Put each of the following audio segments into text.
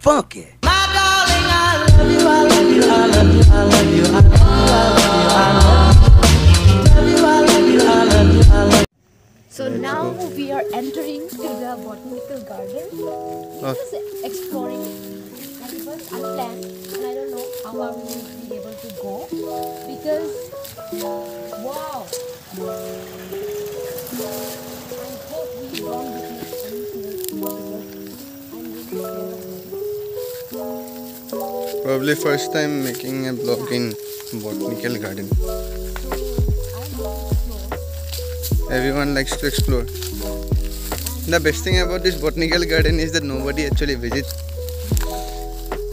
funky. So now we are entering to the botanical garden. Oh. Just exploring. And it was unplanned, and I don't know how I will be able to go because wow. Probably first time making a blog in botanical garden. Everyone likes to explore. The best thing about this botanical garden is that nobody actually visits.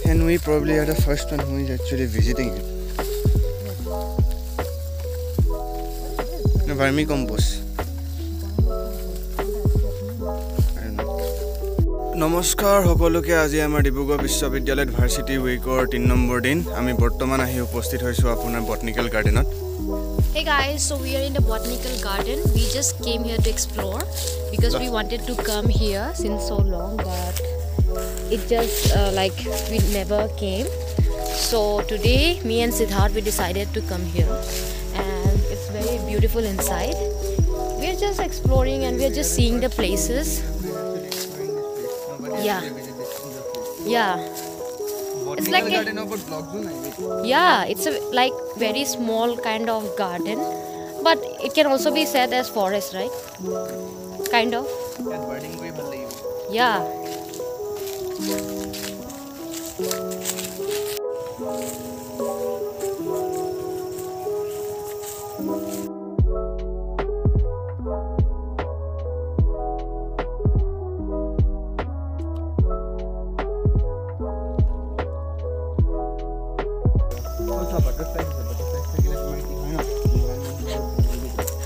And we probably are the first one who is actually visiting it. Vermicompost. নমস্কাৰ সকলোকে আজি আমাৰ ডিব্ৰুগড় বিশ্ববিদ্যালয়ত varsity উইকৰ তিনি number দিন আমি বৰ্তমান আহি উপস্থিত হৈছোঁ আপোনাৰ বটনিকেল গাৰ্ডেনত Hey guys, so we are in the botanical garden. We just came here to explore because we wanted to come here since so long, but it just uh, like we never came. So today, me and Siddharth we decided to come here, and it's very beautiful inside. We are just exploring and we are just seeing the places. Yeah. Yeah. It's like a- Yeah, it's a like very small kind of garden, but it can also be said as forest, right? Kind of. Yeah.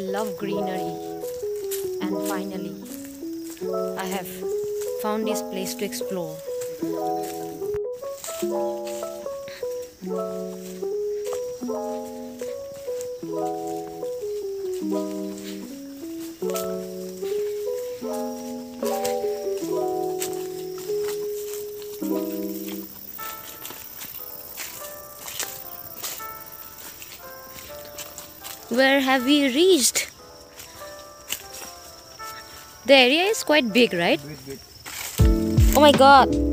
love greenery. And finally, I have found this place to explore. Where have we reached? The area is quite big, right? Wait, wait. Oh my god.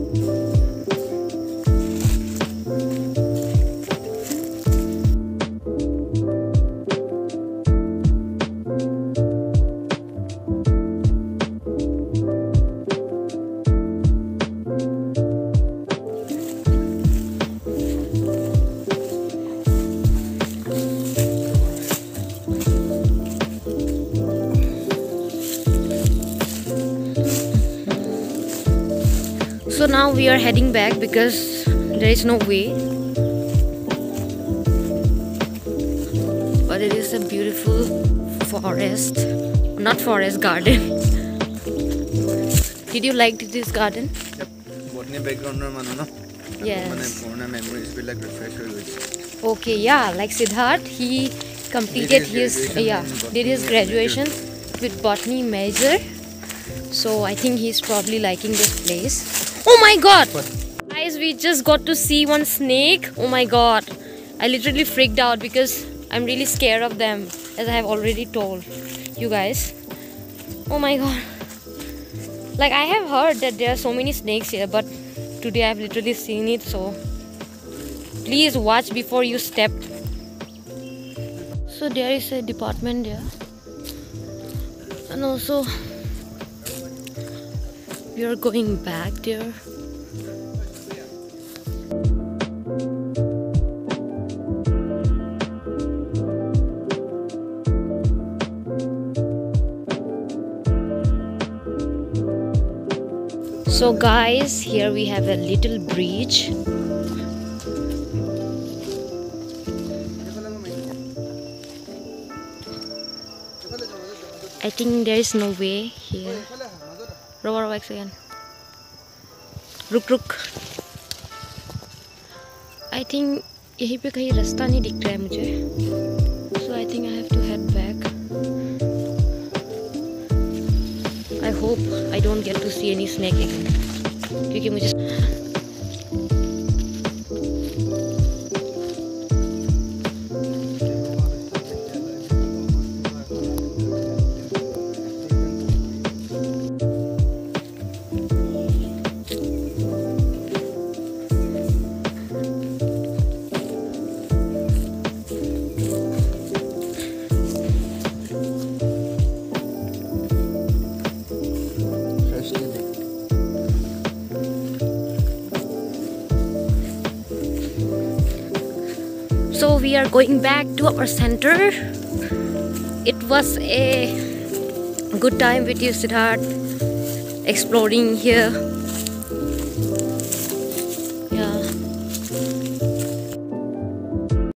so now we are heading back because there is no way. But it is a beautiful forest. Not forest garden. Did you like this garden? Yes. okay yeah like siddharth he completed his, his yeah did his graduation major. with botany major. So i think he's probably liking this place. Oh my god! What? Guys, we just got to see one snake. Oh my god. I literally freaked out because I'm really scared of them, as I have already told you guys. Oh my god. Like, I have heard that there are so many snakes here, but today I've literally seen it, so please watch before you step. So, there is a department there, and also you're going back, dear? So guys, here we have a little bridge. I think there is no way here. Row wax again. रुक रुक I think यहीं पे कहीं रास्ता नहीं दिख रहा है मुझे। So I think I have to head back I hope I don't get to see any snack क्योंकि मुझे we are going back to our center. It was a good time with you, Siddharth, exploring here.